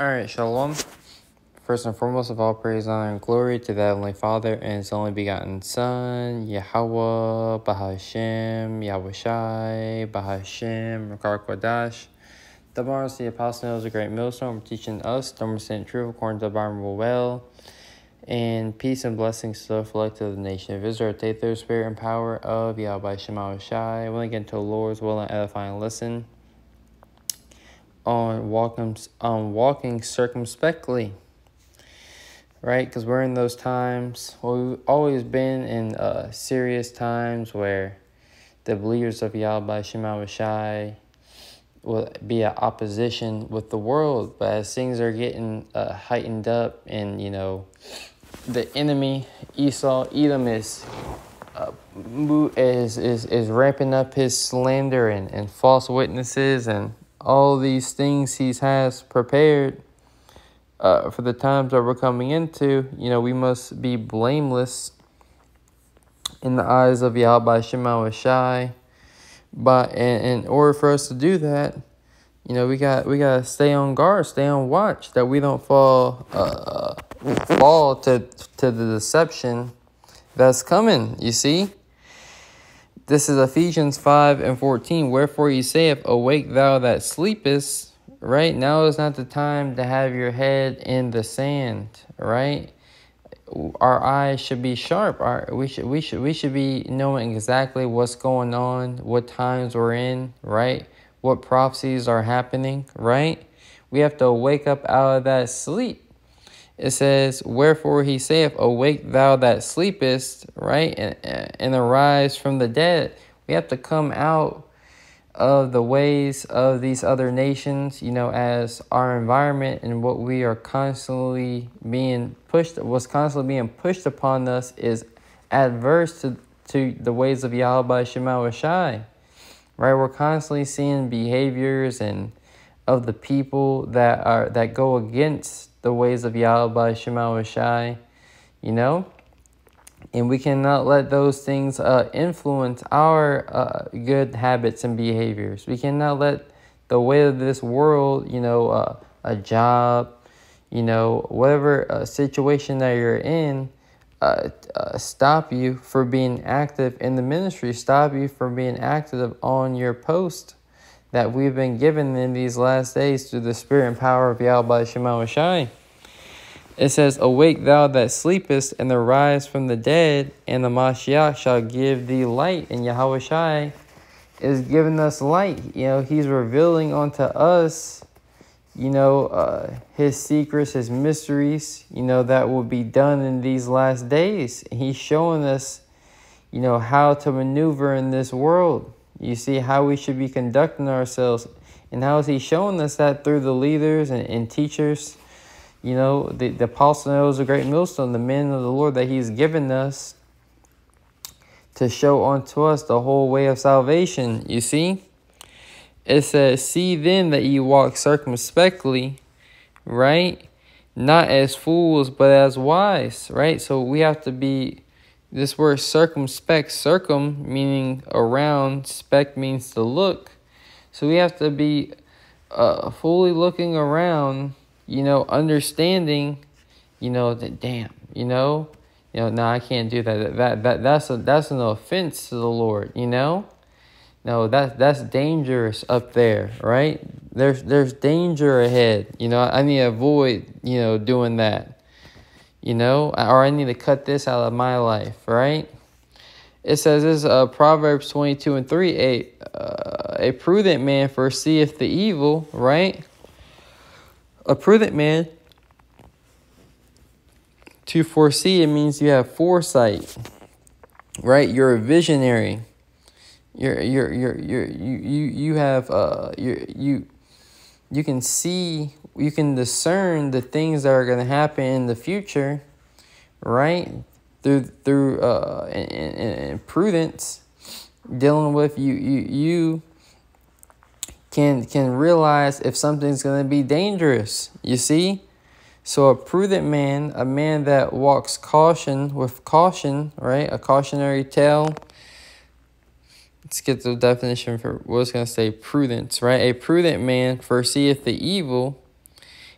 All right, Shalom. First and foremost of all praise, honor, and glory to the Heavenly Father and His only begotten Son, Yahweh, Bahashem, Yahweh Shai, Bahashem, Rakar Kodash. The Mars, the Apostle knows a great millstone, teaching us, the percent truth according to the Bible well. And peace and blessings to the collective of the nation of Israel. Take their spirit and power of Yahweh Shema Shai. Willing again to the Lord's will and edifying listen on walking on walking circumspectly right? Because we're in those times. Well, we've always been in uh, serious times where the believers of Yahweh Shema Shai will be at opposition with the world. But as things are getting uh, heightened up and you know the enemy Esau Edom is uh, is, is is ramping up his slander and, and false witnesses and all these things he has prepared uh, for the times that we're coming into, you know, we must be blameless in the eyes of Yahweh Shema Shai. But in, in order for us to do that, you know, we got we gotta stay on guard, stay on watch, that we don't fall uh, fall to to the deception that's coming. You see. This is Ephesians 5 and 14. Wherefore he saith, Awake thou that sleepest, right? Now is not the time to have your head in the sand, right? Our eyes should be sharp. Our, we should we should we should be knowing exactly what's going on, what times we're in, right? What prophecies are happening, right? We have to wake up out of that sleep it says, Wherefore he saith, Awake thou that sleepest, right? And, and arise from the dead. We have to come out of the ways of these other nations, you know, as our environment and what we are constantly being pushed, what's constantly being pushed upon us is adverse to, to the ways of Yahweh Shema Shai. Right? We're constantly seeing behaviors and of the people that are that go against the ways of Yahweh Shema Shai, you know? And we cannot let those things uh, influence our uh, good habits and behaviors. We cannot let the way of this world, you know, uh, a job, you know, whatever uh, situation that you're in, uh, uh, stop you from being active in the ministry, stop you from being active on your post that we've been given in these last days through the spirit and power of Yahweh Shema Shai. It says, Awake thou that sleepest, and arise from the dead, and the Mashiach shall give thee light. And Yahweh Shai is giving us light. You know, he's revealing unto us, you know, uh, his secrets, his mysteries, you know, that will be done in these last days. He's showing us, you know, how to maneuver in this world. You see how we should be conducting ourselves. And how is he showing us that through the leaders and, and teachers? You know, the, the apostle knows a great millstone, the men of the Lord that he's given us to show unto us the whole way of salvation. You see? It says, See then that ye walk circumspectly, right? Not as fools, but as wise, right? So we have to be this word circumspect, circum meaning around, spec means to look. So we have to be uh, fully looking around, you know, understanding, you know, that damn, you know, you know, no, I can't do that. That that that's a that's an offense to the Lord, you know. No, that that's dangerous up there, right? There's there's danger ahead. You know, I need to avoid, you know, doing that you know, or I need to cut this out of my life, right? It says this uh, Proverbs 22 and 3 a, uh, a prudent man foreseeth the evil, right? A prudent man to foresee it means you have foresight, right? You're a visionary. You're you're you're you're you you you have uh you you you can see you can discern the things that are going to happen in the future, right? Through through uh and, and, prudence, dealing with you you you can can realize if something's going to be dangerous. You see. So a prudent man, a man that walks caution with caution, right? A cautionary tale Let's get the definition for what's going to say prudence, right? A prudent man foreseeth the evil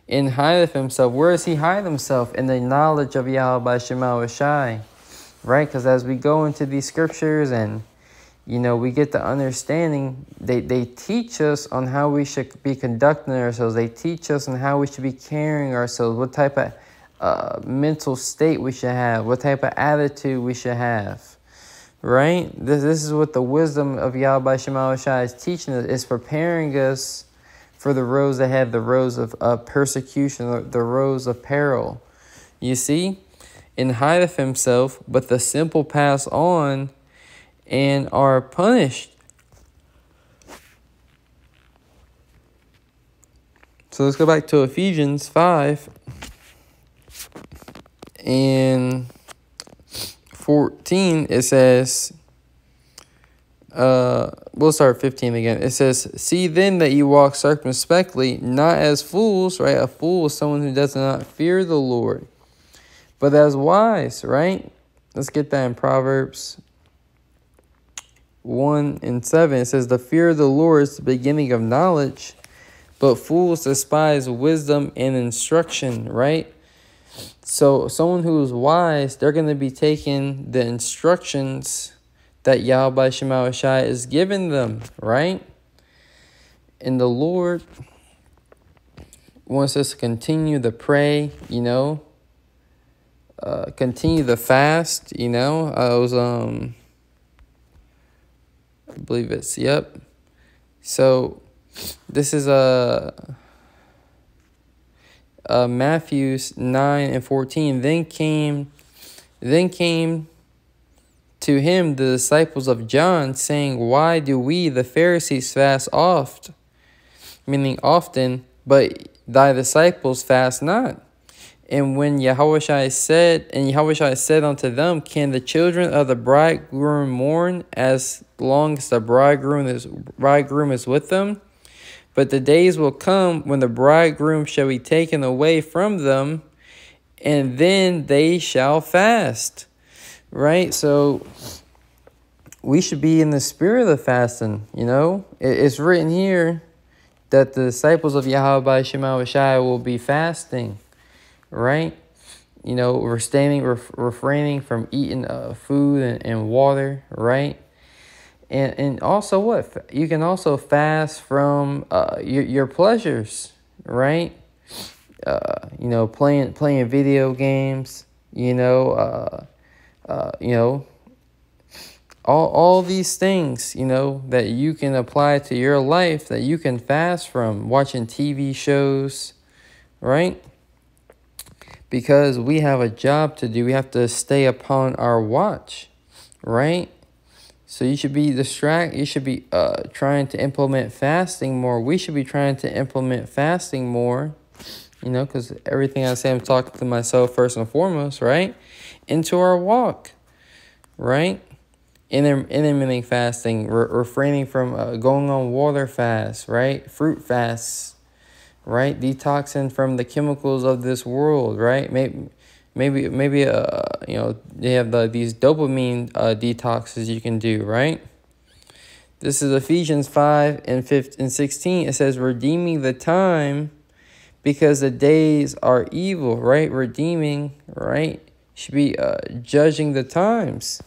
and hideth himself. Where does he hide himself? In the knowledge of Yahweh Shema Shai. Right? Because as we go into these scriptures and you know, we get the understanding. They, they teach us on how we should be conducting ourselves. They teach us on how we should be carrying ourselves, what type of uh, mental state we should have, what type of attitude we should have. Right? This, this is what the wisdom of Yahweh Shema Shai is teaching us, is preparing us for the roads ahead, the roads of uh, persecution, the roads of peril. You see? And hideth himself, but the simple pass on and are punished. So let's go back to Ephesians 5 and 14. It says, uh, we'll start 15 again. It says, See then that you walk circumspectly, not as fools, right? A fool is someone who does not fear the Lord, but as wise, right? Let's get that in Proverbs 1 and 7. It says, The fear of the Lord is the beginning of knowledge, but fools despise wisdom and instruction, right? So, someone who is wise, they're going to be taking the instructions that Yahweh Shema Shai is giving them, right? And the Lord wants us to continue to pray, you know, uh, continue the fast, you know. I was um, I believe it's yep. So, this is a. Uh, uh, Matthew's 9 and 14 then came then came to him the disciples of John, saying, Why do we, the Pharisees, fast oft? Meaning often, but thy disciples fast not. And when Yahweh said, and Yahweh said unto them, Can the children of the bridegroom mourn as long as the bridegroom is, bridegroom is with them? But the days will come when the bridegroom shall be taken away from them, and then they shall fast right? So we should be in the spirit of the fasting, you know? It's written here that the disciples of Yahweh Shema Shai will be fasting, right? You know, refraining, refraining from eating uh, food and, and water, right? And, and also what? You can also fast from uh, your, your pleasures, right? Uh, you know, playing playing video games, you know, uh, uh, you know, all, all these things, you know, that you can apply to your life, that you can fast from, watching TV shows, right? Because we have a job to do. We have to stay upon our watch, right? So you should be distract. You should be uh, trying to implement fasting more. We should be trying to implement fasting more, you know, because everything I say, I'm talking to myself first and foremost, right? Into our walk, right? Intermittent fasting, re- refraining from uh, going on water fast, right? Fruit fasts, right? Detoxing from the chemicals of this world, right? Maybe, maybe, maybe, uh, you know, they have the, these dopamine uh, detoxes you can do, right? This is Ephesians 5 and 15 and 16. It says, redeeming the time because the days are evil, right? Redeeming, right? Should be uh, judging the times,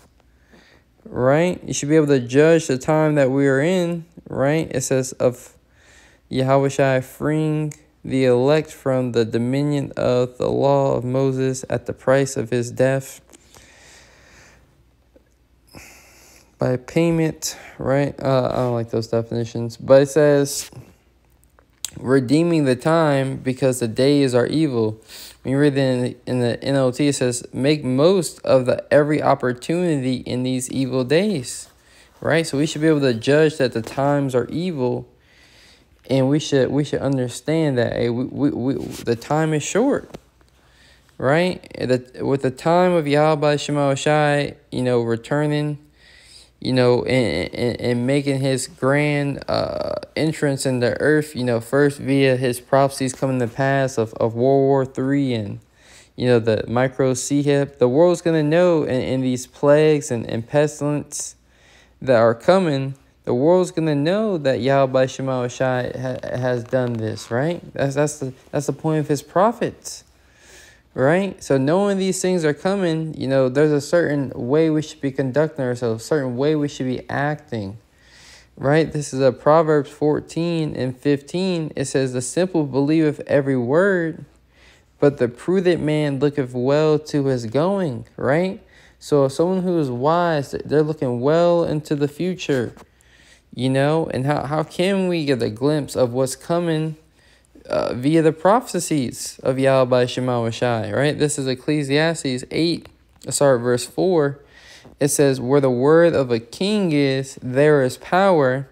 right? You should be able to judge the time that we are in, right? It says of Yahweh freeing the elect from the dominion of the law of Moses at the price of his death by payment, right? Uh, I don't like those definitions, but it says redeeming the time because the days are evil. When you read in the, in the NLT, it says, make most of the every opportunity in these evil days. Right? So we should be able to judge that the times are evil and we should we should understand that hey, we, we, we, the time is short. Right? The, with the time of Yahweh Shema Shai, you know, returning you know, and, and, and making his grand uh, entrance in the earth, you know, first via his prophecies coming to pass of, of World War Three and, you know, the micro C hip, The world's going to know in, in these plagues and, and pestilence that are coming The world's gonna know that Yahweh Shema ha- has done this, right? That's that's the that's the point of his prophets, right? So knowing these things are coming, you know, there's a certain way we should be conducting ourselves, a certain way we should be acting, right? This is a Proverbs fourteen and fifteen. It says, "The simple believeth every word." But the prudent man looketh well to his going, right? So someone who is wise, they're looking well into the future, you know? And how, how can we get a glimpse of what's coming uh, via the prophecies of Yahweh Shema Shai, right? This is Ecclesiastes 8, sorry, verse 4. It says, Where the word of a king is, there is power.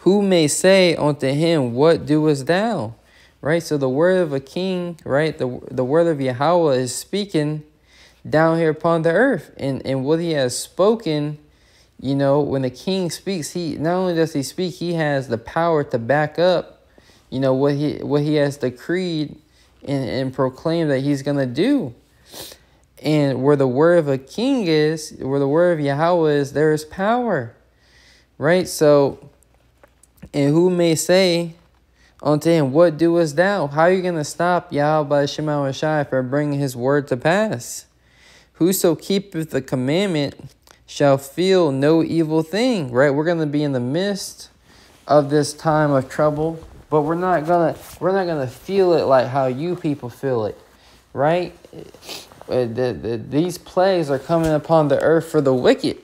Who may say unto him, What doest thou? right? So the word of a king, right? The, the word of Yahweh is speaking down here upon the earth. And, and what he has spoken, you know, when the king speaks, he not only does he speak, he has the power to back up, you know, what he what he has decreed and, and proclaim that he's gonna do. And where the word of a king is, where the word of Yahweh is, there is power. Right? So and who may say, unto him, What doest thou? How are you going to stop Yahweh Shema Shai from bringing his word to pass? Whoso keepeth the commandment shall feel no evil thing, right? We're going to be in the midst of this time of trouble, but we're not to we're not to feel it like how you people feel it, right? Uh, the, the, these plagues are coming upon the earth for the wicked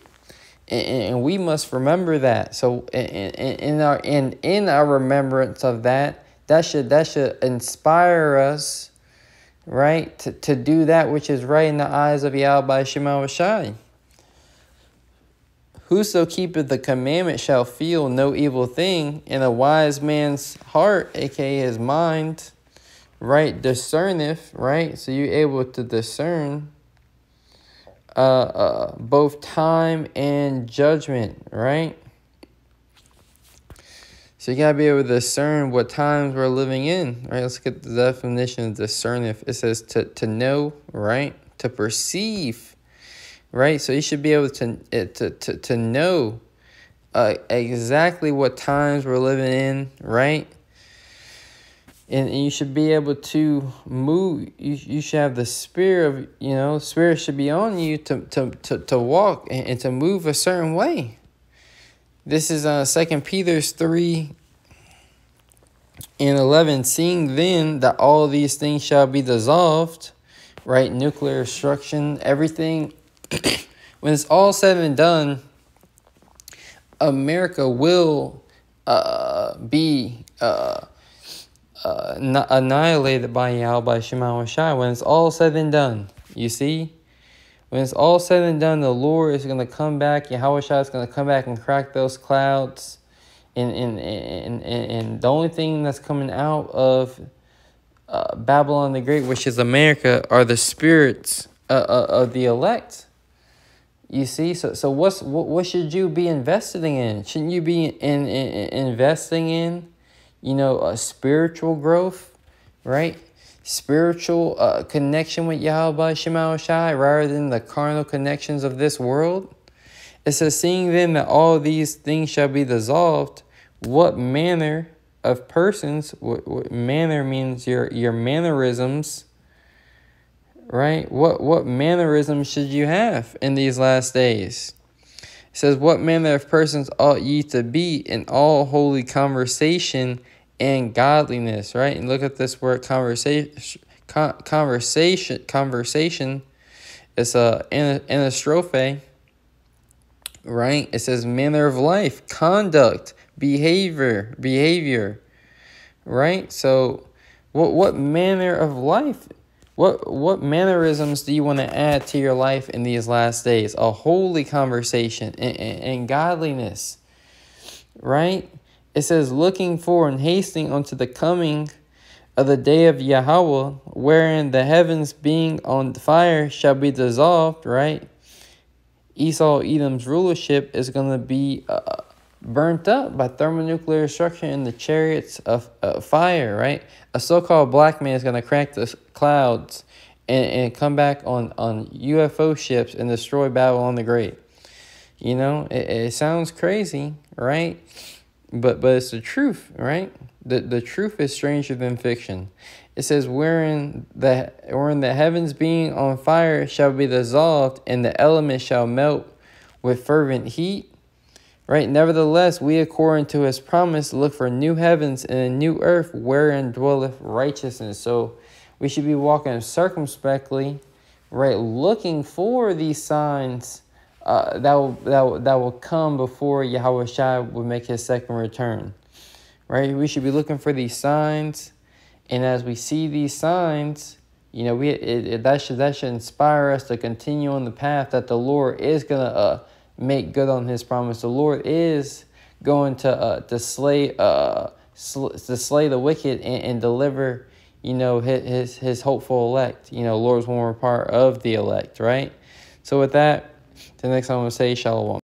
and, we must remember that. So in, in our in in our remembrance of that, that should that should inspire us, right, to, to do that which is right in the eyes of Yahweh Shema Shai. Whoso keepeth the commandment shall feel no evil thing, and a wise man's heart, aka his mind, right, discerneth, right? So you're able to discern uh, uh, both time and judgment, right? So you gotta be able to discern what times we're living in, right? Let's get the definition of discern. If it says to, to know, right? To perceive, right? So you should be able to to to, to know uh, exactly what times we're living in, right? and, and you should be able to move you, you should have the spirit of you know spirit should be on you to to to, to walk and, and to move a certain way this is uh second peter's 3 and 11 seeing then that all these things shall be dissolved right nuclear destruction everything when it's all said and done america will uh be uh uh, annihilated by Yahweh Shema Shai when it's all said and done. You see? When it's all said and done, the Lord is going to come back. Yahweh Shai is going to come back and crack those clouds. And, and, and, and, and the only thing that's coming out of uh, Babylon the Great, which is America, are the spirits uh, uh, of the elect. You see, so so what's what, what should you be investing in? Shouldn't you be in, in, in investing in you know, a spiritual growth, right? Spiritual uh, connection with Yahweh Shema Shai rather than the carnal connections of this world. It says, Seeing then that all these things shall be dissolved, what manner of persons, what, what manner means your, your mannerisms, right? What, what mannerisms should you have in these last days? It says, What manner of persons ought ye to be in all holy conversation and godliness, right? And look at this word conversation conversation conversation it's a anastrophe right it says manner of life conduct behavior behavior right so what what manner of life what what mannerisms do you want to add to your life in these last days a holy conversation and, and, and godliness right it says, looking for and hasting unto the coming of the day of Yahweh, wherein the heavens being on fire shall be dissolved, right? Esau Edom's rulership is going to be uh, burnt up by thermonuclear destruction in the chariots of uh, fire, right? A so called black man is going to crack the clouds and, and come back on, on UFO ships and destroy Babylon the Great. You know, it, it sounds crazy, right? But but it's the truth, right? The the truth is stranger than fiction. It says, wherein the wherein the heavens being on fire shall be dissolved, and the elements shall melt with fervent heat. Right? Nevertheless, we according to his promise look for new heavens and a new earth wherein dwelleth righteousness. So we should be walking circumspectly, right? Looking for these signs uh, that will that will, that will come before Yahweh Shai will make his second return. Right? We should be looking for these signs, and as we see these signs, you know, we it, it, that should that should inspire us to continue on the path that the Lord is gonna uh, make good on His promise. The Lord is going to uh, to slay uh sl- to slay the wicked and, and deliver you know his, his hopeful elect. You know, Lord's one more part of the elect, right? So with that. The next time I'm to say Shalom.